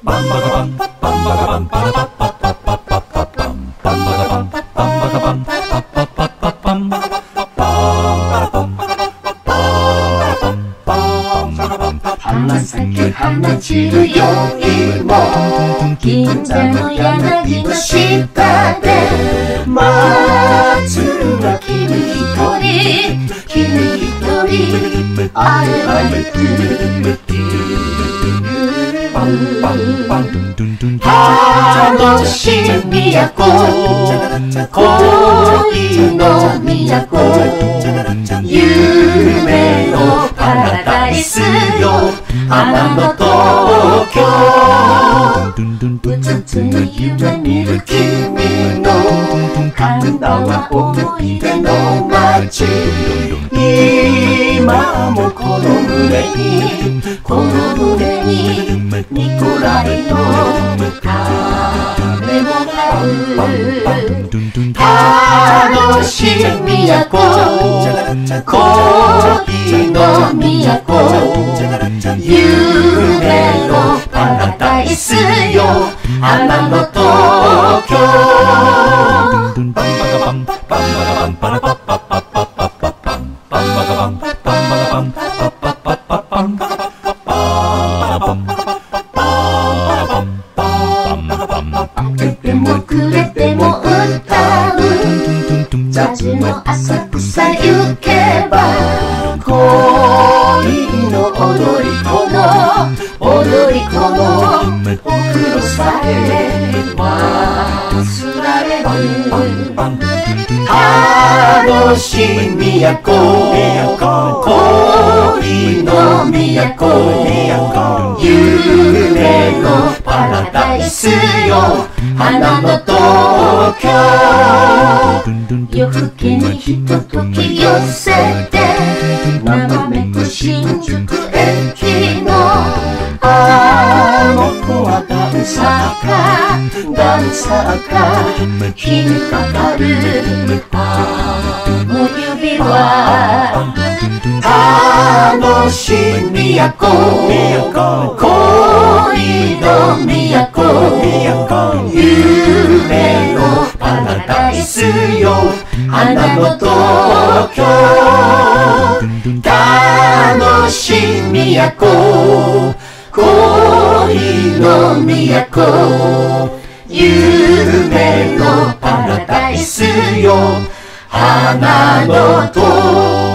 バンバカバンバンバカバンバラバッパッパッパッパッパッパンバンバカバンバンバカバンパッパッパッパッパンバカバンバラバンバラバンバラバン花咲き花散るよりも銀座の柳の下で松が君一人君一人歩いて楽しみやこ。恋の都。夢のパラダイスよ。花の東京。うつつ夢見る君の。神田は思い出の街。今もこの胸に。この胸にニコライの鐘も鳴る楽しみやこ恋の都夢のパラダイスよ花の東京明ジャズの浅草行けば恋の踊り子の踊り子のお風呂さえ忘られる楽しみやこ恋の都夢のパラダイスよ。花の東京夜更けにひととき寄せて生めく新宿駅のあの子はダンサーかダンサーか日にかかるあの指輪楽しみやこ恋の都夢のパラダイス花の東京。楽しみやこ恋の都。夢のパラダイスよ。花の東京